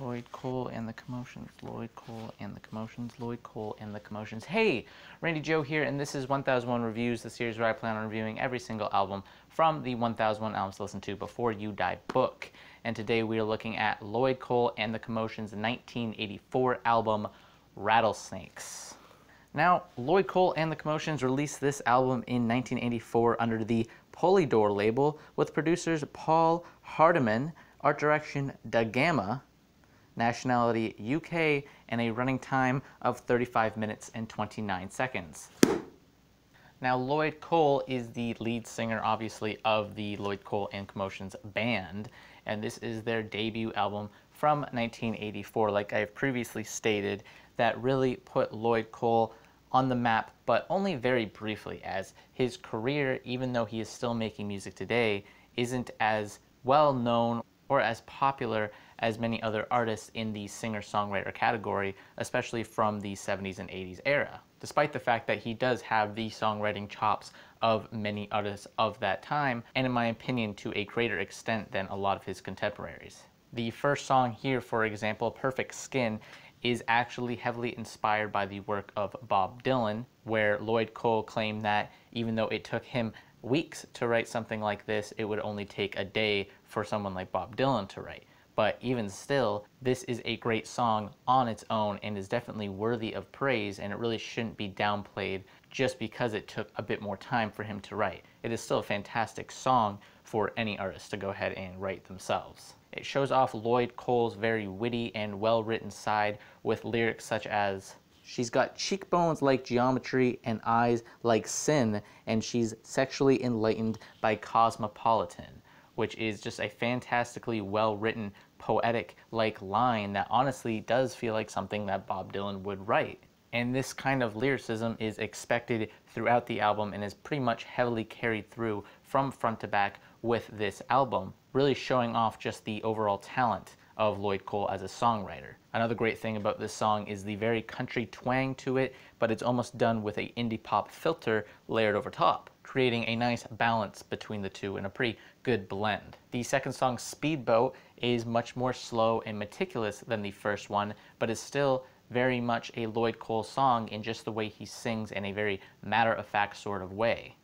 Lloyd Cole and the Commotions, Lloyd Cole and the Commotions, Lloyd Cole and the Commotions. Hey, Randy Joe here, and this is 1001 Reviews, the series where I plan on reviewing every single album from the 1001 Albums to Listen to Before You Die book. And today we are looking at Lloyd Cole and the Commotions' 1984 album, Rattlesnakes. Now, Lloyd Cole and the Commotions released this album in 1984 under the Polydor label with producers Paul Hardiman, art direction Da Gama, nationality UK, and a running time of 35 minutes and 29 seconds. Now, Lloyd Cole is the lead singer, obviously, of the Lloyd Cole and Commotions band, and this is their debut album from 1984, like I've previously stated, that really put Lloyd Cole on the map, but only very briefly, as his career, even though he is still making music today, isn't as well known or as popular as many other artists in the singer-songwriter category, especially from the 70s and 80s era, despite the fact that he does have the songwriting chops of many artists of that time, and in my opinion to a greater extent than a lot of his contemporaries. The first song here, for example, Perfect Skin, is actually heavily inspired by the work of Bob Dylan, where Lloyd Cole claimed that even though it took him weeks to write something like this, it would only take a day for someone like Bob Dylan to write. But even still, this is a great song on its own and is definitely worthy of praise, and it really shouldn't be downplayed just because it took a bit more time for him to write. It is still a fantastic song for any artist to go ahead and write themselves. It shows off Lloyd Cole's very witty and well written side with lyrics such as She's got cheekbones like geometry and eyes like sin, and she's sexually enlightened by cosmopolitan, which is just a fantastically well written, poetic like line that honestly does feel like something that Bob Dylan would write. And this kind of lyricism is expected throughout the album and is pretty much heavily carried through from front to back with this album, really showing off just the overall talent of Lloyd Cole as a songwriter. Another great thing about this song is the very country twang to it, but it's almost done with a indie pop filter layered over top, creating a nice balance between the two and a pretty good blend. The second song, Speedboat, is much more slow and meticulous than the first one, but is still very much a Lloyd Cole song in just the way he sings in a very matter-of-fact sort of way.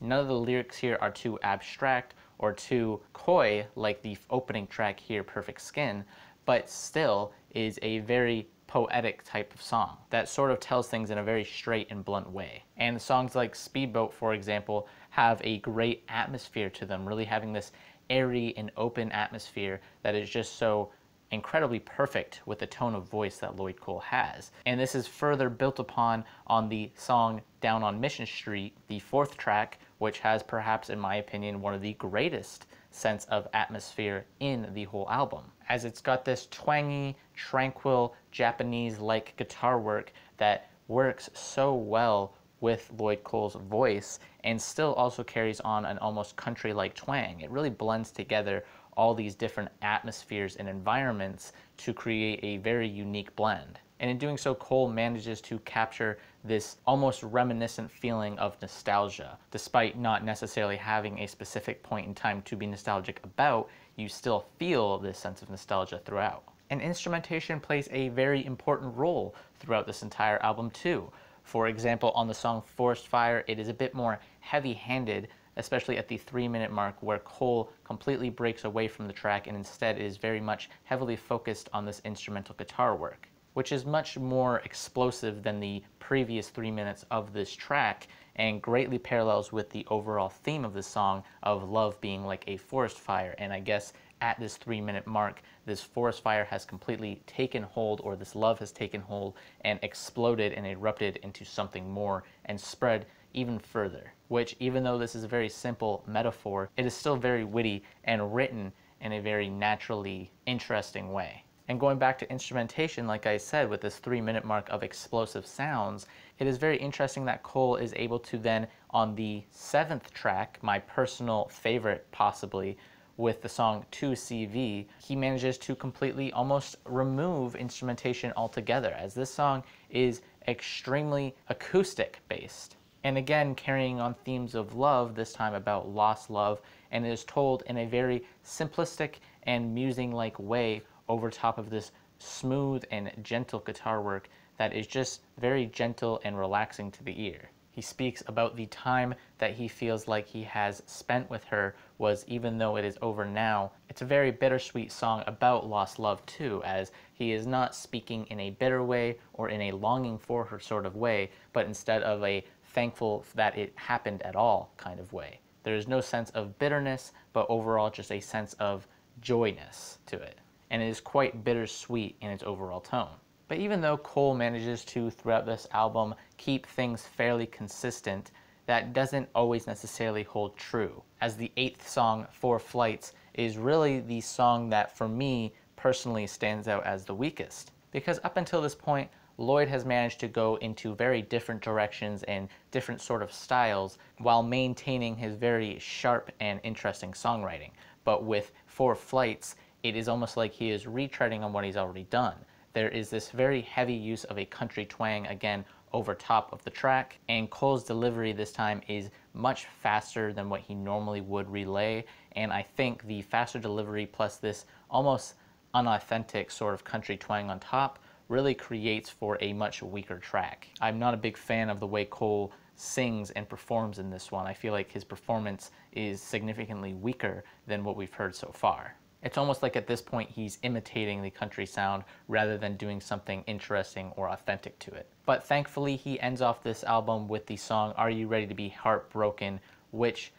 None of the lyrics here are too abstract or too coy like the opening track here, Perfect Skin, but still is a very poetic type of song that sort of tells things in a very straight and blunt way. And songs like Speedboat, for example, have a great atmosphere to them, really having this airy and open atmosphere that is just so incredibly perfect with the tone of voice that Lloyd Cole has. And this is further built upon on the song Down on Mission Street, the fourth track, which has perhaps, in my opinion, one of the greatest sense of atmosphere in the whole album, as it's got this twangy, tranquil, Japanese-like guitar work that works so well with Lloyd Cole's voice and still also carries on an almost country-like twang. It really blends together all these different atmospheres and environments to create a very unique blend. And in doing so, Cole manages to capture this almost reminiscent feeling of nostalgia. Despite not necessarily having a specific point in time to be nostalgic about, you still feel this sense of nostalgia throughout. And instrumentation plays a very important role throughout this entire album too. For example, on the song Forest Fire, it is a bit more heavy-handed especially at the three minute mark where Cole completely breaks away from the track and instead is very much heavily focused on this instrumental guitar work, which is much more explosive than the previous three minutes of this track and greatly parallels with the overall theme of the song of love being like a forest fire. And I guess at this three minute mark, this forest fire has completely taken hold, or this love has taken hold and exploded and erupted into something more and spread even further, which even though this is a very simple metaphor, it is still very witty and written in a very naturally interesting way. And going back to instrumentation, like I said, with this three minute mark of explosive sounds, it is very interesting that Cole is able to then, on the seventh track, my personal favorite possibly, with the song 2CV, he manages to completely almost remove instrumentation altogether, as this song is extremely acoustic based. And again, carrying on themes of love, this time about lost love, and is told in a very simplistic and musing like way over top of this smooth and gentle guitar work that is just very gentle and relaxing to the ear. He speaks about the time that he feels like he has spent with her was even though it is over now. It's a very bittersweet song about lost love too, as he is not speaking in a bitter way or in a longing for her sort of way, but instead of a thankful that it happened at all kind of way. There is no sense of bitterness, but overall just a sense of joyness to it. And it is quite bittersweet in its overall tone. But even though Cole manages to, throughout this album, keep things fairly consistent, that doesn't always necessarily hold true. As the eighth song, Four Flights, is really the song that for me personally stands out as the weakest. Because up until this point, Lloyd has managed to go into very different directions and different sort of styles while maintaining his very sharp and interesting songwriting. But with Four Flights, it is almost like he is retreading on what he's already done there is this very heavy use of a country twang again over top of the track and Cole's delivery this time is much faster than what he normally would relay and I think the faster delivery plus this almost unauthentic sort of country twang on top really creates for a much weaker track. I'm not a big fan of the way Cole sings and performs in this one. I feel like his performance is significantly weaker than what we've heard so far. It's almost like at this point he's imitating the country sound rather than doing something interesting or authentic to it. But thankfully he ends off this album with the song Are You Ready to Be Heartbroken, which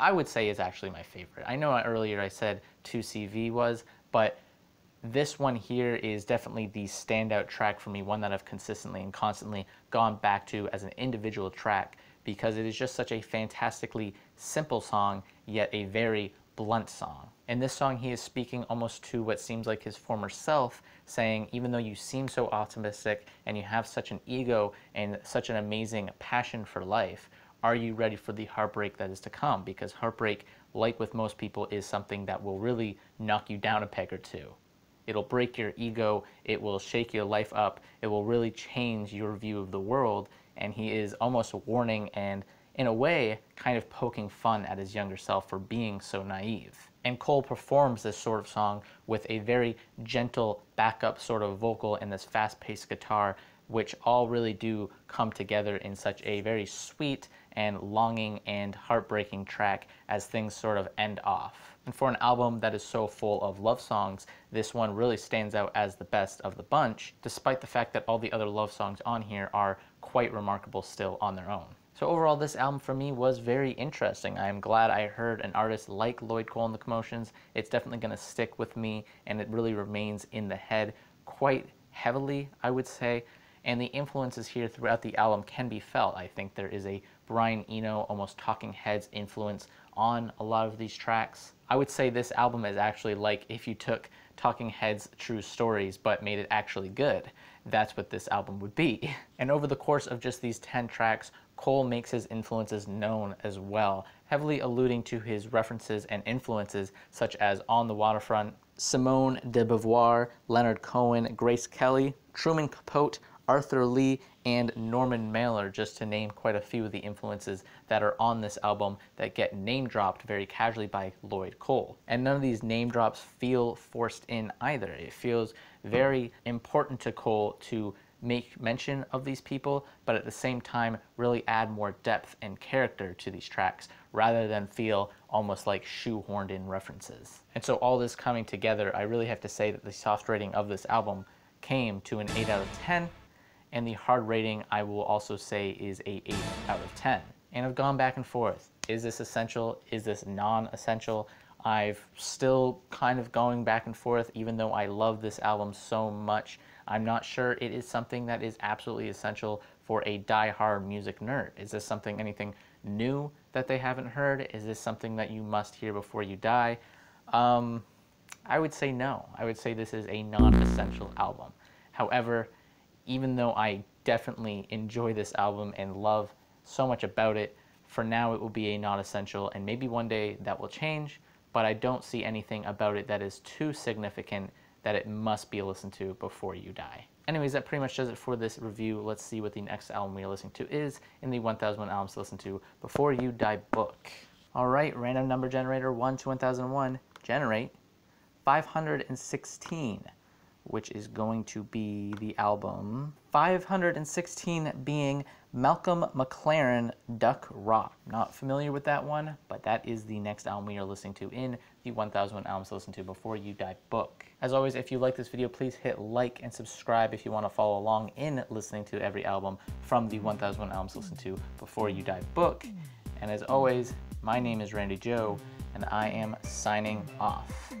I would say is actually my favorite. I know earlier I said 2CV was, but this one here is definitely the standout track for me, one that I've consistently and constantly gone back to as an individual track because it is just such a fantastically simple song, yet a very blunt song. In this song, he is speaking almost to what seems like his former self, saying, even though you seem so optimistic and you have such an ego and such an amazing passion for life, are you ready for the heartbreak that is to come? Because heartbreak, like with most people, is something that will really knock you down a peg or two. It'll break your ego, it will shake your life up, it will really change your view of the world, and he is almost warning and in a way, kind of poking fun at his younger self for being so naive. And Cole performs this sort of song with a very gentle backup sort of vocal and this fast paced guitar, which all really do come together in such a very sweet and longing and heartbreaking track as things sort of end off. And for an album that is so full of love songs, this one really stands out as the best of the bunch, despite the fact that all the other love songs on here are quite remarkable still on their own. So overall, this album for me was very interesting. I am glad I heard an artist like Lloyd Cole and the Commotions. It's definitely going to stick with me, and it really remains in the head quite heavily, I would say. And the influences here throughout the album can be felt. I think there is a Brian Eno, almost Talking Heads influence on a lot of these tracks. I would say this album is actually like if you took Talking Heads' True Stories but made it actually good. That's what this album would be. And over the course of just these 10 tracks, Cole makes his influences known as well, heavily alluding to his references and influences such as On the Waterfront, Simone de Beauvoir, Leonard Cohen, Grace Kelly, Truman Capote, Arthur Lee, and Norman Mailer, just to name quite a few of the influences that are on this album that get name dropped very casually by Lloyd Cole. And none of these name drops feel forced in either. It feels very important to Cole to make mention of these people, but at the same time really add more depth and character to these tracks rather than feel almost like shoehorned in references. And so all this coming together, I really have to say that the soft rating of this album came to an 8 out of 10, and the hard rating I will also say is a 8 out of 10. And I've gone back and forth. Is this essential? Is this non-essential? I've still kind of going back and forth even though I love this album so much. I'm not sure it is something that is absolutely essential for a die-hard music nerd. Is this something, anything new that they haven't heard? Is this something that you must hear before you die? Um, I would say no. I would say this is a non-essential album. However, even though I definitely enjoy this album and love so much about it, for now it will be a non-essential and maybe one day that will change, but I don't see anything about it that is too significant that it must be listened to before you die. Anyways, that pretty much does it for this review. Let's see what the next album we are listening to is in the 1001 albums to listen to before you die book. All right, random number generator 1 to 1001, generate 516, which is going to be the album 516 being Malcolm McLaren Duck Rock. Not familiar with that one, but that is the next album we are listening to in the 1001 Albums to Listen to Before You Die book. As always, if you like this video, please hit like and subscribe if you want to follow along in listening to every album from the 1001 Albums to Listen to Before You Die book. And as always, my name is Randy Joe, and I am signing off.